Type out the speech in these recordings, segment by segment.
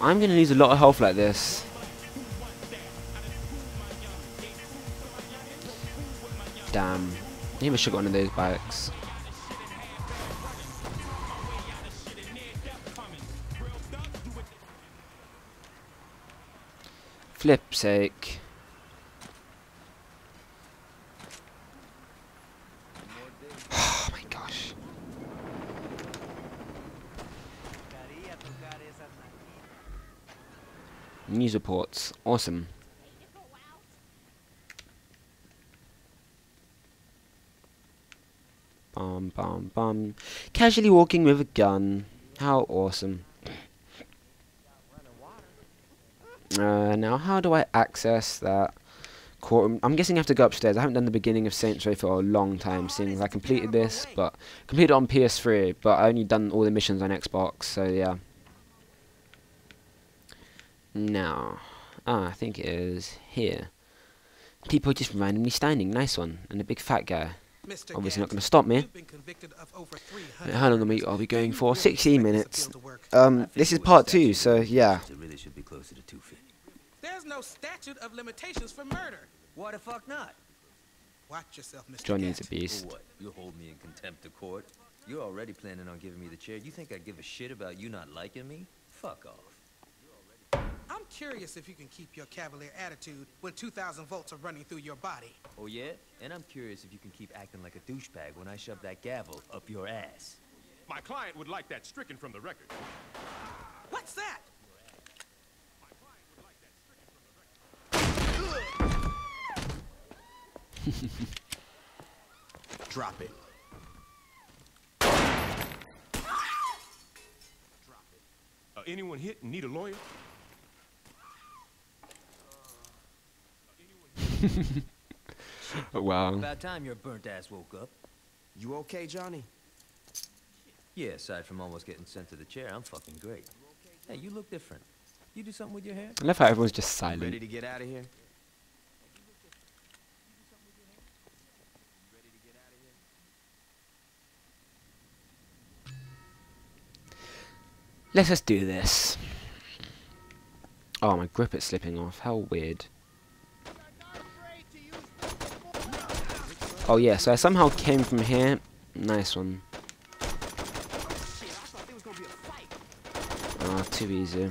I'm going to lose a lot of health like this. Damn. Maybe I should have one of those bikes. Flip sake. oh my gosh. News reports. Awesome. Bum bum bum. Casually walking with a gun. How awesome. Uh, now, how do I access that courtroom? I'm guessing I have to go upstairs. I haven't done the beginning of Saints Row for a long time, seeing as I completed this, but completed on PS3, but I only done all the missions on Xbox, so yeah. Now, ah, I think it is here. People just randomly standing. Nice one. And a big fat guy. Mr. Obviously not going to stop me. you've been convicted of over 300 How long are we, are we going for? Can you really 16 minutes. appeal to work? Um, this is part two, so yeah. Really should be closer to 250. There's no statute of limitations for murder. Why the fuck not? Watch yourself, Mr. Johnny's a beast. What? You hold me in contempt of court? You're already planning on giving me the chair. You think I'd give a shit about you not liking me? Fuck off. I'm curious if you can keep your cavalier attitude when 2,000 volts are running through your body. Oh yeah? And I'm curious if you can keep acting like a douchebag when I shove that gavel up your ass. My client would like that stricken from the record. What's that? Drop it. Uh, anyone hit and need a lawyer? Wow. About time your burnt ass woke up. You okay, Johnny? Yeah, aside from almost getting sent to the chair, I'm fucking great. Hey, you look different. You do something with your hair? I love how everyone's just silent. Ready silent. to get out of here? Let us do this. Oh, my grip is slipping off. How weird. Oh yeah, so I somehow came from here. Nice one. Ah, too easy.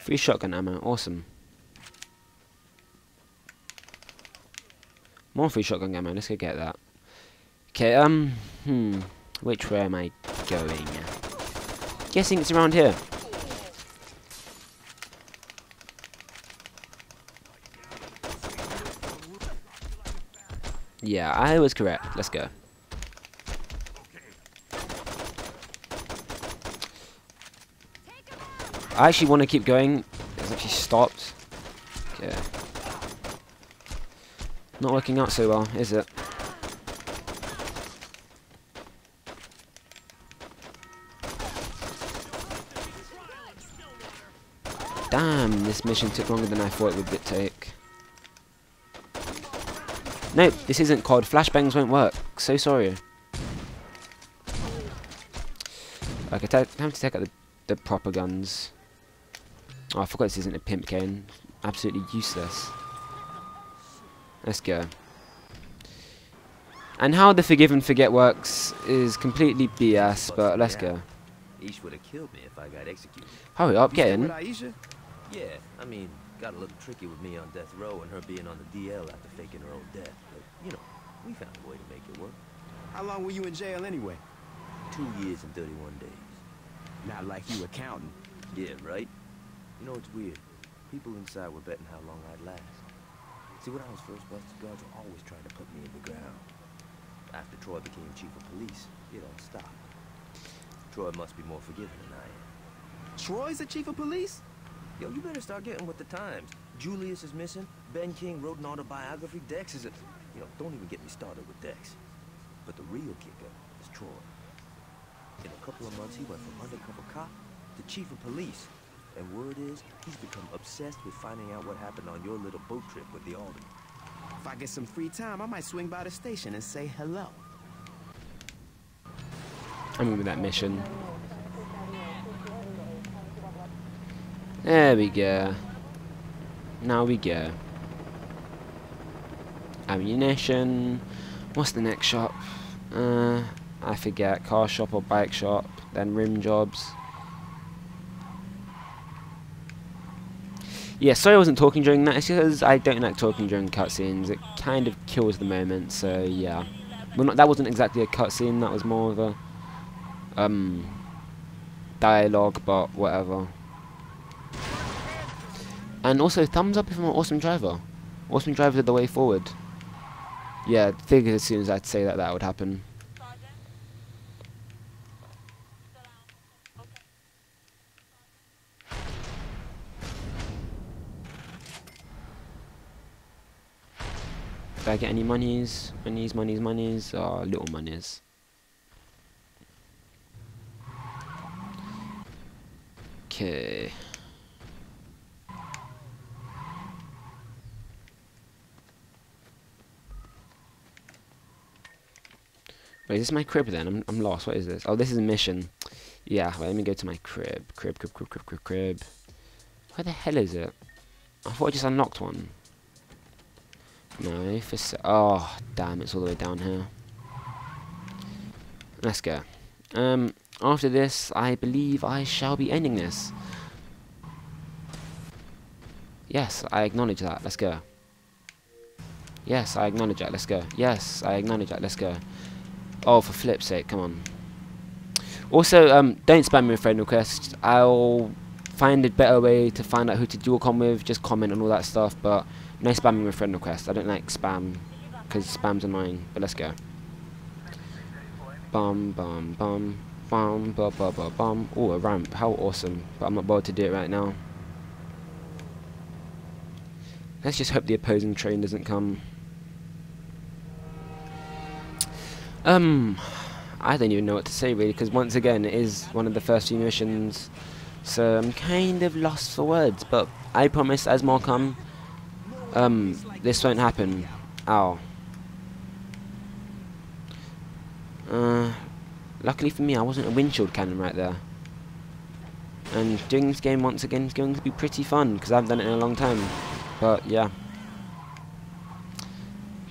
Free shotgun ammo, awesome. More free shotgun ammo, let's go get that. Okay, um, hmm, which way am I going? Guessing it's around here. Yeah, I was correct. Let's go. I actually want to keep going. It's actually stopped. Okay. Not working out so well, is it? Damn, this mission took longer than I thought it would take. Nope, this isn't COD. Flashbangs won't work. So sorry. Okay, time to take out the, the proper guns. Oh, I forgot this isn't a pimp cane. Absolutely useless. Let's go. And how the forgive and forget works is completely BS, but let's go. Ish would have killed me if I got executed. Hurry up, get in. Yeah, I mean, got a little tricky with me on death row and her being on the DL after faking her own death. But, you know, we found a way to make it work. How long were you in jail anyway? Two years and 31 days. Not like you were counting. Yeah, right? You know, it's weird. People inside were betting how long I'd last. See, when I was first busted, guards were always trying to put me in the ground. After Troy became chief of police, it all stopped. Troy must be more forgiving than I am. Troy's the chief of police? Yo, you better start getting with the times. Julius is missing. Ben King wrote an autobiography. Dex is a... You know, don't even get me started with Dex. But the real kicker is Troy. In a couple of months, he went from undercover cop to chief of police. And word is, he's become obsessed with finding out what happened on your little boat trip with the Alderman. If I get some free time, I might swing by the station and say hello. I'm with that mission. There we go. Now we go. Ammunition. What's the next shop? Uh, I forget. Car shop or bike shop. Then rim jobs. Yeah, sorry I wasn't talking during that. It's because I don't like talking during cutscenes. It kind of kills the moment. So yeah. Well, not, that wasn't exactly a cutscene. That was more of a um dialogue, but whatever. And also, thumbs up if I'm an awesome driver. Awesome drivers are the way forward. Yeah, figured as soon as I'd say that, that would happen. Did I get any monies? Monies, monies, monies? Oh, little monies. Okay. Wait, is this my crib then? I'm, I'm lost. What is this? Oh, this is a mission. Yeah, let me go to my crib. Crib, crib, crib, crib, crib, crib. Where the hell is it? I thought I just unlocked one. No, for se Oh, damn, it's all the way down here. Let's go. Um, after this, I believe I shall be ending this. Yes, I acknowledge that. Let's go. Yes, I acknowledge that. Let's go. Yes, I acknowledge that. Let's go. Oh, for flip's sake, come on. Also, um, don't spam me with friend requests. I'll find a better way to find out who to dual com with. Just comment and all that stuff, but no spamming with friend requests. I don't like spam, because spam's annoying. But let's go. Bum, bum, bum. Bum, bum, bum, bum, bum. Oh, a ramp. How awesome. But I'm not bothered to do it right now. Let's just hope the opposing train doesn't come. Um, I don't even know what to say really, because once again, it is one of the first few missions, so I'm kind of lost for words. But I promise, as more come, um, this won't happen. Ow. Uh, luckily for me, I wasn't a windshield cannon right there. And doing this game once again is going to be pretty fun because I haven't done it in a long time. But yeah.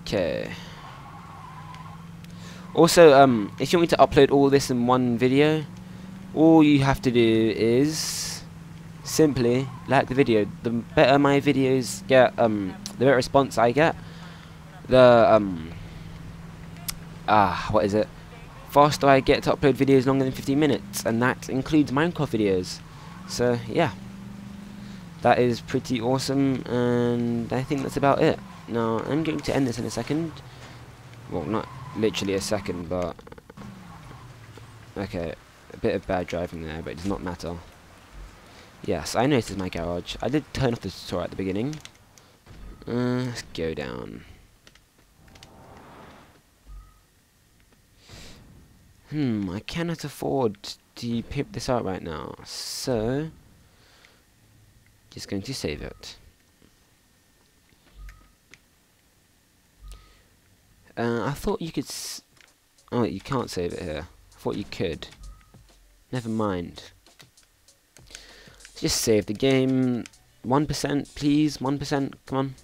Okay. Also, um, if you want me to upload all this in one video, all you have to do is simply like the video. The better my videos get, um, the better response I get, the um, ah, what is it? Faster I get to upload videos longer than 15 minutes, and that includes Minecraft videos. So yeah, that is pretty awesome, and I think that's about it. Now I'm going to end this in a second. Well, not literally a second, but okay, a bit of bad driving there, but it does not matter. Yes, I is my garage. I did turn off the tutorial at the beginning. Uh, let's go down. Hmm, I cannot afford to pimp this out right now, so just going to save it. Uh, I thought you could. Oh, you can't save it here. I thought you could. Never mind. Just save the game. 1%, please. 1%. Come on.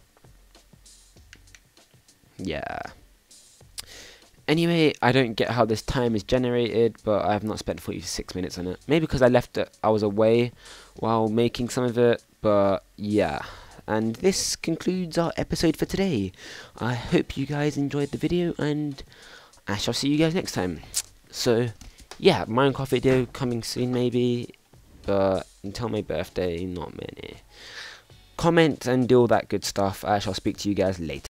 Yeah. Anyway, I don't get how this time is generated, but I have not spent 46 minutes on it. Maybe because I left it, I was away while making some of it, but yeah. And this concludes our episode for today. I hope you guys enjoyed the video, and I shall see you guys next time. So, yeah, Minecraft video coming soon maybe, but until my birthday, not many. Comment and do all that good stuff. I shall speak to you guys later.